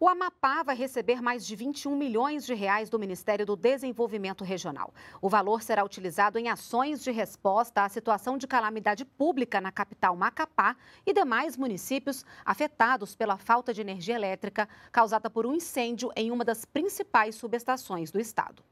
O Amapá vai receber mais de 21 milhões de reais do Ministério do Desenvolvimento Regional. O valor será utilizado em ações de resposta à situação de calamidade pública na capital Macapá e demais municípios afetados pela falta de energia elétrica causada por um incêndio em uma das principais subestações do estado.